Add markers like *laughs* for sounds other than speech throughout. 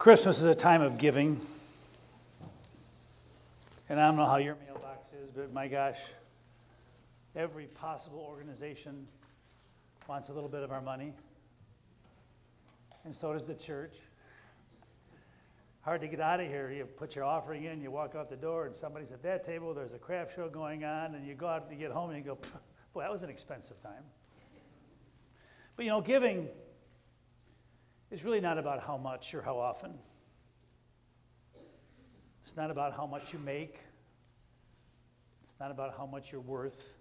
Christmas is a time of giving. And I don't know how your mailbox is, but my gosh, every possible organization wants a little bit of our money. And so does the church. Hard to get out of here. You put your offering in, you walk out the door, and somebody's at that table, there's a craft show going on, and you go out, and you get home, and you go, boy, that was an expensive time. But you know, giving is really not about how much or how often. It's not about how much you make. It's not about how much you're worth.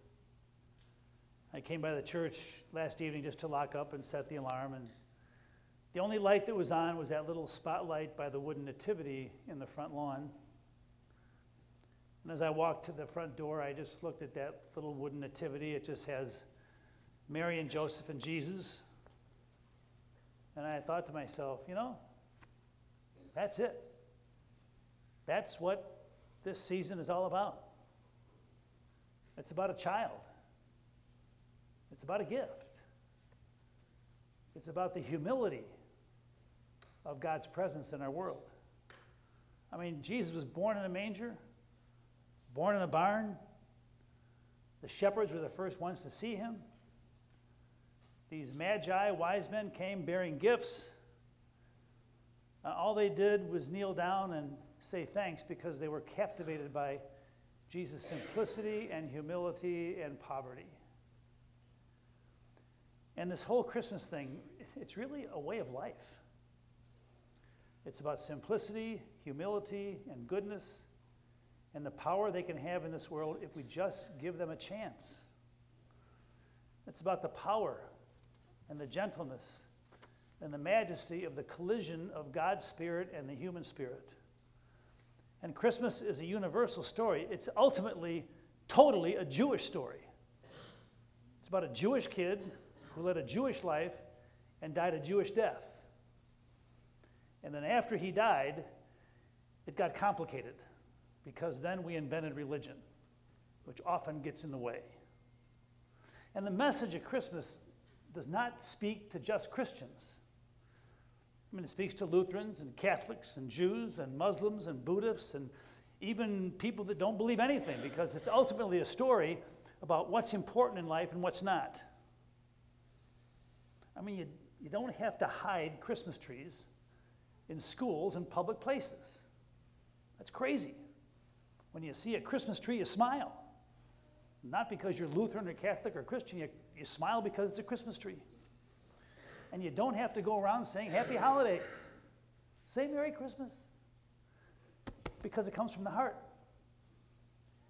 I came by the church last evening just to lock up and set the alarm, and the only light that was on was that little spotlight by the wooden nativity in the front lawn. And as I walked to the front door, I just looked at that little wooden nativity. It just has Mary and Joseph and Jesus. And I thought to myself, you know, that's it. That's what this season is all about. It's about a child, it's about a gift, it's about the humility of God's presence in our world. I mean, Jesus was born in a manger, born in a barn. The shepherds were the first ones to see him. These magi, wise men, came bearing gifts. Uh, all they did was kneel down and say thanks because they were captivated by Jesus' simplicity and humility and poverty. And this whole Christmas thing, it's really a way of life. It's about simplicity, humility, and goodness, and the power they can have in this world if we just give them a chance. It's about the power and the gentleness and the majesty of the collision of God's Spirit and the human spirit. And Christmas is a universal story. It's ultimately, totally a Jewish story. It's about a Jewish kid who led a Jewish life and died a Jewish death. And then after he died, it got complicated because then we invented religion, which often gets in the way. And the message of Christmas does not speak to just Christians. I mean, it speaks to Lutherans and Catholics and Jews and Muslims and Buddhists and even people that don't believe anything because it's ultimately a story about what's important in life and what's not. I mean, you, you don't have to hide Christmas trees in schools and public places. That's crazy. When you see a Christmas tree, you smile. Not because you're Lutheran or Catholic or Christian, you, you smile because it's a Christmas tree. And you don't have to go around saying Happy Holidays. Say Merry Christmas. Because it comes from the heart.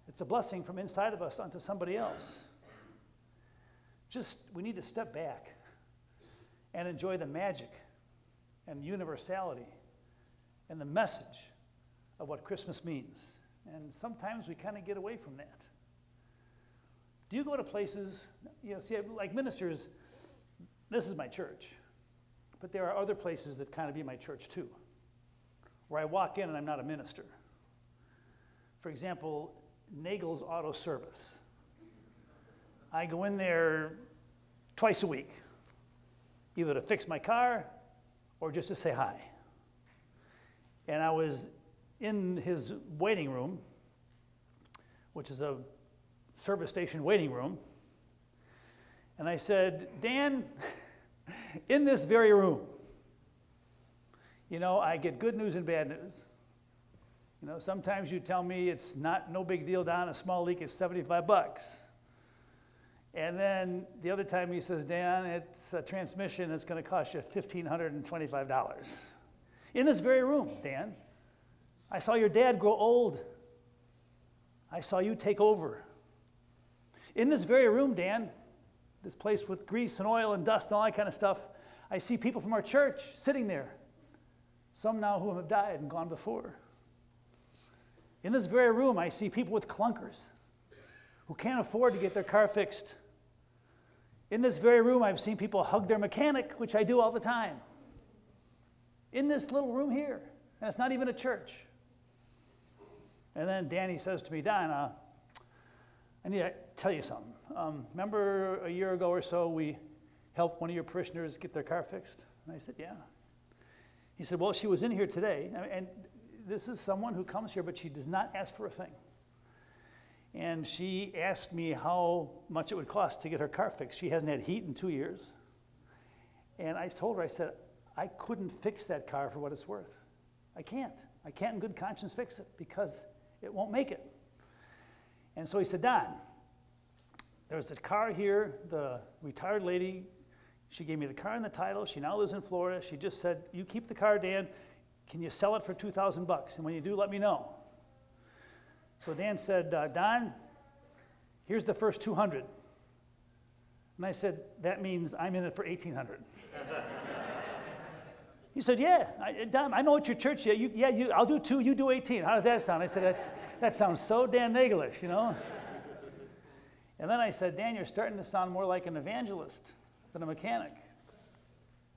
It's a blessing from inside of us onto somebody else. Just, we need to step back and enjoy the magic and universality and the message of what Christmas means. And sometimes we kind of get away from that. Do you go to places, you know, see, like ministers, this is my church, but there are other places that kind of be my church too, where I walk in and I'm not a minister. For example, Nagel's Auto Service. I go in there twice a week, either to fix my car or just to say hi. And I was in his waiting room, which is a service station waiting room. And I said, Dan, *laughs* in this very room, you know, I get good news and bad news. You know, sometimes you tell me it's not no big deal down, a small leak is 75 bucks. And then the other time he says, Dan, it's a transmission that's going to cost you $1,525. In this very room, Dan, I saw your dad grow old. I saw you take over. In this very room, Dan, this place with grease and oil and dust and all that kind of stuff, I see people from our church sitting there. Some now who have died and gone before. In this very room, I see people with clunkers who can't afford to get their car fixed. In this very room, I've seen people hug their mechanic, which I do all the time. In this little room here, and it's not even a church. And then Danny says to me, Don, uh, I need to tell you something. Um, remember a year ago or so, we helped one of your parishioners get their car fixed? And I said, Yeah. He said, Well, she was in here today. And this is someone who comes here, but she does not ask for a thing. And she asked me how much it would cost to get her car fixed. She hasn't had heat in two years. And I told her, I said, I couldn't fix that car for what it's worth. I can't. I can't in good conscience fix it because it won't make it. And so he said, Don, there's a car here. The retired lady, she gave me the car and the title. She now lives in Florida. She just said, You keep the car, Dan. Can you sell it for 2000 bucks? And when you do, let me know. So Dan said, uh, Don, here's the first 200. And I said, That means I'm in it for 1800 *laughs* He said, Yeah, I, Don, I know at your church, yeah, you, yeah you, I'll do two, you do 18. How does that sound? I said, That's, That sounds so Dan Nagelish, you know? And then I said, Dan, you're starting to sound more like an evangelist than a mechanic.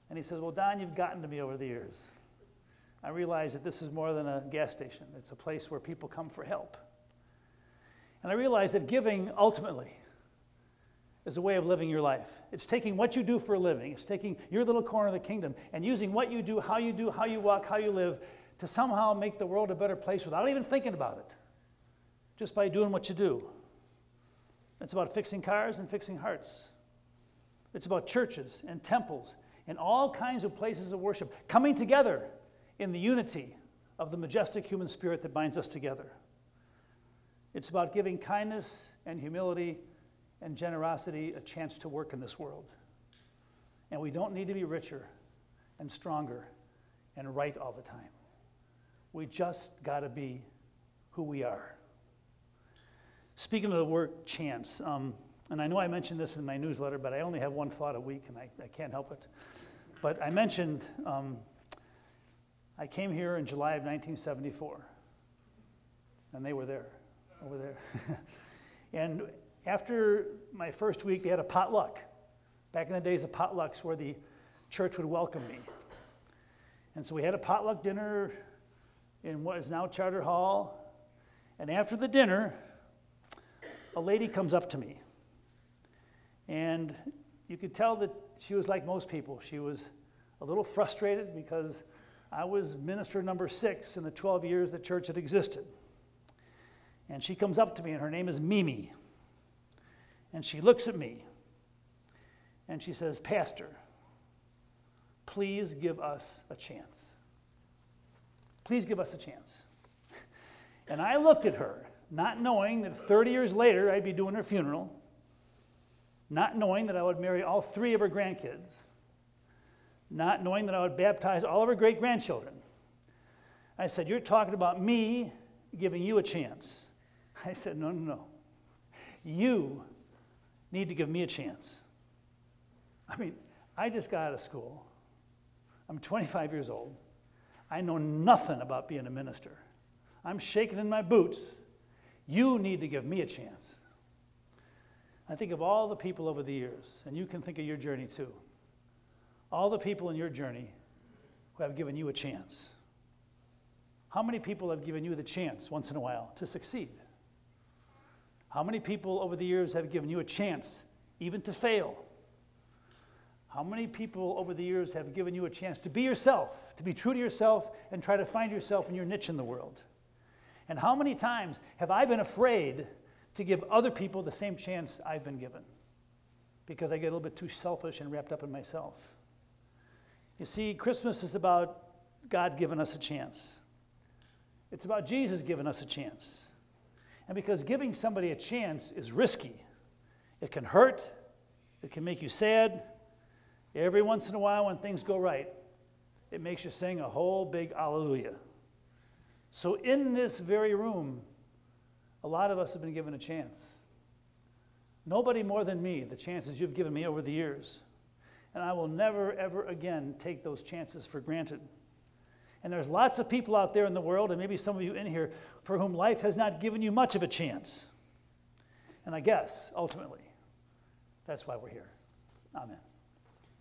And he says, Well, Don, you've gotten to me over the years. I realize that this is more than a gas station, it's a place where people come for help. And I realize that giving ultimately is a way of living your life. It's taking what you do for a living, it's taking your little corner of the kingdom and using what you do, how you do, how you walk, how you live to somehow make the world a better place without even thinking about it, just by doing what you do. It's about fixing cars and fixing hearts. It's about churches and temples and all kinds of places of worship coming together in the unity of the majestic human spirit that binds us together. It's about giving kindness and humility and generosity a chance to work in this world. And we don't need to be richer and stronger and right all the time. We just got to be who we are. Speaking of the word chance, um, and I know I mentioned this in my newsletter, but I only have one thought a week and I, I can't help it. But I mentioned um, I came here in July of 1974, and they were there over there. *laughs* and after my first week, they had a potluck. Back in the days of potlucks, where the church would welcome me. And so we had a potluck dinner in what is now Charter Hall. And after the dinner, a lady comes up to me. And you could tell that she was like most people. She was a little frustrated because I was minister number six in the 12 years the church had existed. And she comes up to me, and her name is Mimi. And she looks at me and she says, Pastor, please give us a chance. Please give us a chance. *laughs* And I looked at her, not knowing that 30 years later I'd be doing her funeral, not knowing that I would marry all three of her grandkids, not knowing that I would baptize all of her great grandchildren. I said, You're talking about me giving you a chance. *laughs* I said, No, no, no. You need to give me a chance. I mean, I just got out of school. I'm 25 years old. I know nothing about being a minister. I'm shaking in my boots. You need to give me a chance. I think of all the people over the years, and you can think of your journey too. All the people in your journey who have given you a chance. How many people have given you the chance once in a while to succeed? How many people over the years have given you a chance even to fail? How many people over the years have given you a chance to be yourself, to be true to yourself, and try to find yourself in your niche in the world? And how many times have I been afraid to give other people the same chance I've been given? Because I get a little bit too selfish and wrapped up in myself. You see, Christmas is about God giving us a chance. It's about Jesus giving us a chance. And because giving somebody a chance is risky, it can hurt, it can make you sad. Every once in a while, when things go right, it makes you sing a whole big hallelujah. So, in this very room, a lot of us have been given a chance. Nobody more than me, the chances you've given me over the years. And I will never, ever again take those chances for granted. And there's lots of people out there in the world, and maybe some of you in here, for whom life has not given you much of a chance. And I guess, ultimately, that's why we're here. Amen.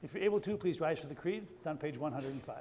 If you're able to, please rise for the creed. It's on page 105.